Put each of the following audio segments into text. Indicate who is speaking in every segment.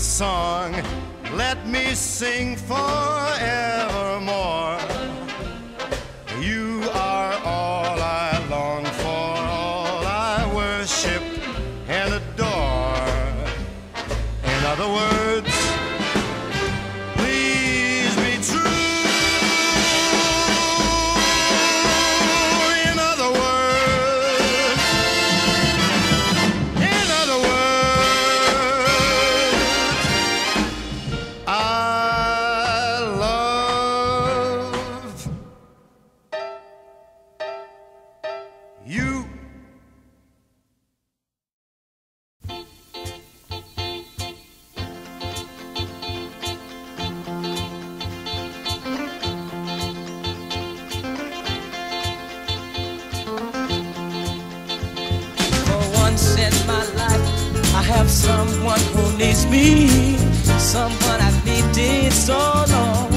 Speaker 1: song, let me sing forevermore. You are all I long for, all I worship and adore. In other words, you.
Speaker 2: For once in my life, I have someone who needs me, someone I've needed so long.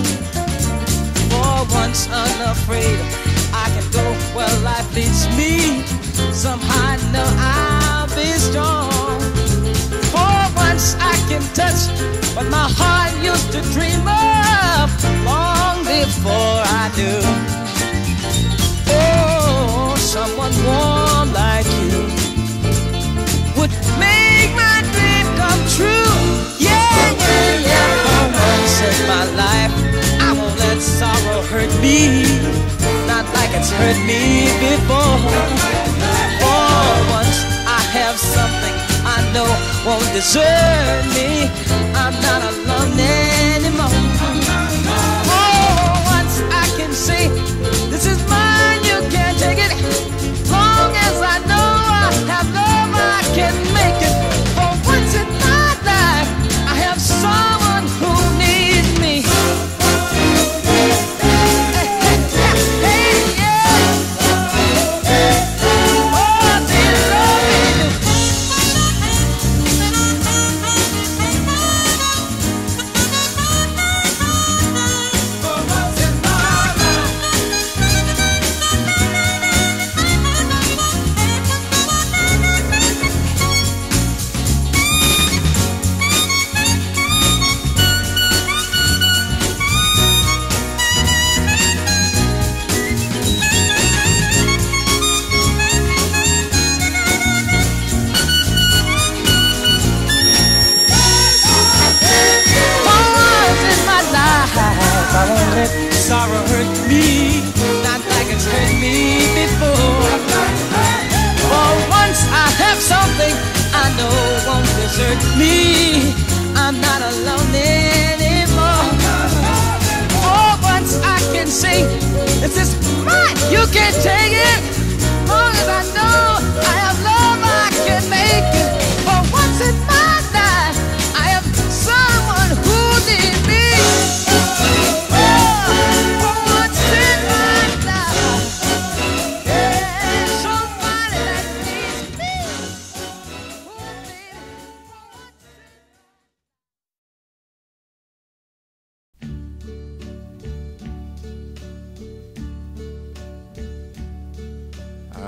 Speaker 2: For once unafraid, Somehow I know I'll be strong. For once I can touch what my heart used to dream of long before I knew. Oh, someone warm like you would make my dream come true. Yeah, yeah, yeah. For once in my life, I won't let sorrow hurt me, not like it's hurt me before. I something I know won't desert me. I'm not alone anymore. For once, I can say, I can say, this is you can't take it.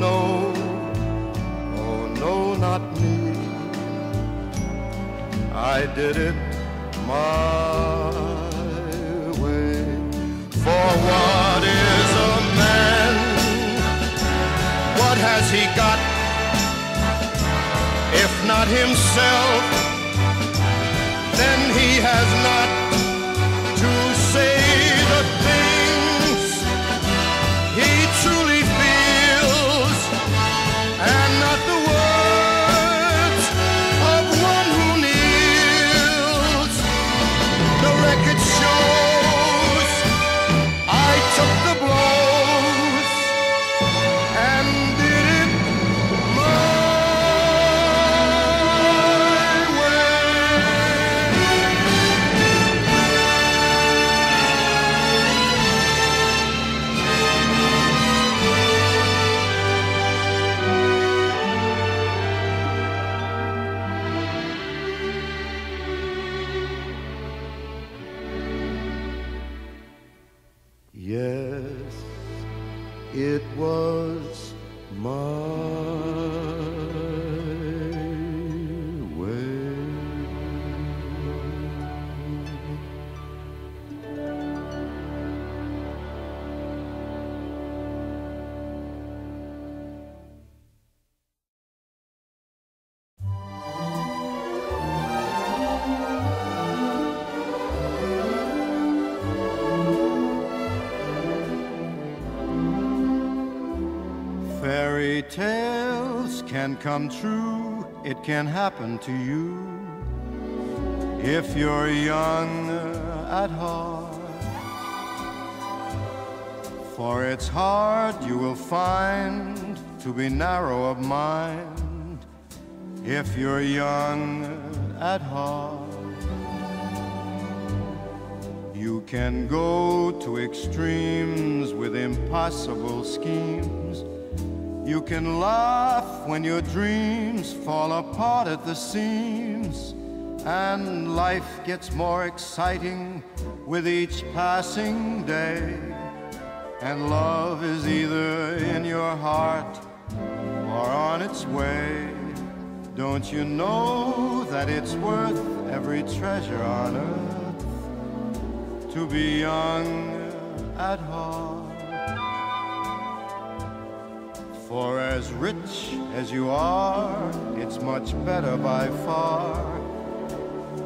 Speaker 1: no, oh no, not me. I did it my way. For what is a man? What has he got? If not himself, then he has not Fairy tales can come true, it can happen to you if you're young uh, at heart. For it's hard, you will find, to be narrow of mind if you're young uh, at heart. You can go to extremes with impossible schemes. You can laugh when your dreams fall apart at the seams. And life gets more exciting with each passing day. And love is either in your heart or on its way. Don't you know that it's worth every treasure on earth to be young at heart? For as rich as you are, it's much better by far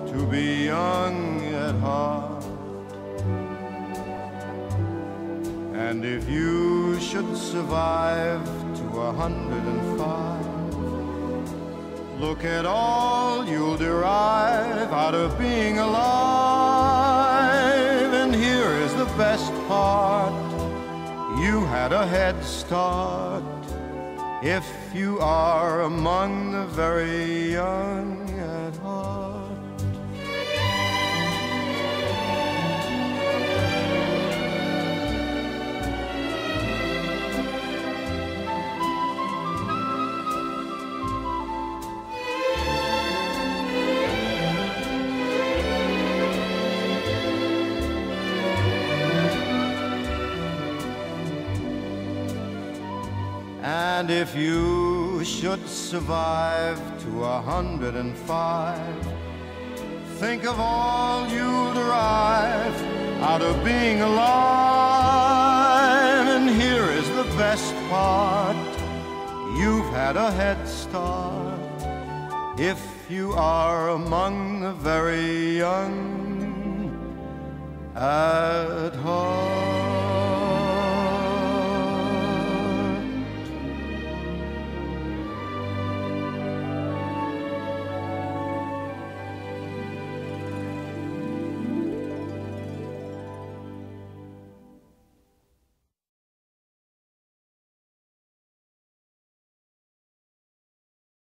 Speaker 1: to be young at heart. And if you should survive to a hundred and five, Look at all you'll derive out of being alive. And here is the best part you had a head start if you are among the very young And if you should survive to a hundred and five, think of all you'll derive out of being alive. And here is the best part you've had a head start if you are among the very young at heart.